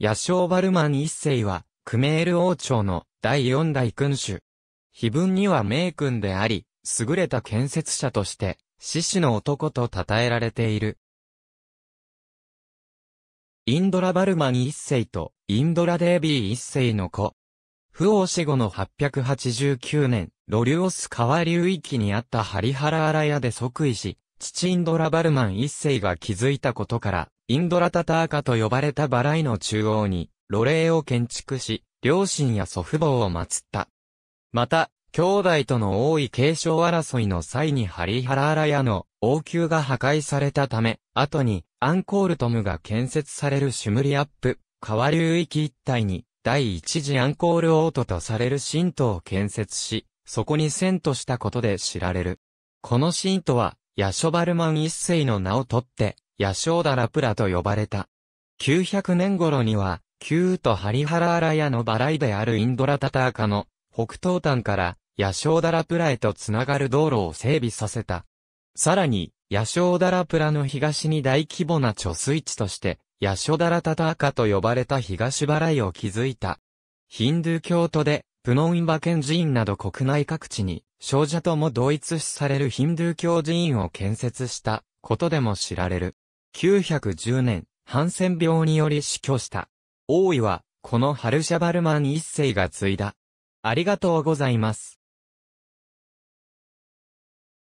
ヤショーバルマン一世は、クメール王朝の第四代君主。碑文には名君であり、優れた建設者として、獅子の男と称えられている。インドラバルマン一世とインドラデービー一世の子。不王死後の889年、ロリュオス川流域にあったハリハラアラヤで即位し、父インドラバルマン一世が築いたことから、インドラタターカと呼ばれたバライの中央に、露霊を建築し、両親や祖父母を祀った。また、兄弟との多い継承争いの際にハリハラーラヤの王宮が破壊されたため、後にアンコールトムが建設されるシュムリアップ、川流域一帯に第一次アンコール王都とされる神都を建設し、そこに遷都したことで知られる。この神都は、ヤショバルマン一世の名を取って、ヤショーダラプラと呼ばれた。900年頃には、キューとハリハラーラヤのバライであるインドラタターカの北東端からヤショーダラプラへとつながる道路を整備させた。さらに、ヤショーダラプラの東に大規模な貯水池として、ヤショダラタターカと呼ばれた東払いを築いた。ヒンドゥー教徒で、プノンインバケン寺院など国内各地に、少女とも同一視されるヒンドゥー教寺院を建設したことでも知られる。910年、ハンセン病により死去した。王位は、このハルシャバルマン一世が継いだ。ありがとうございます。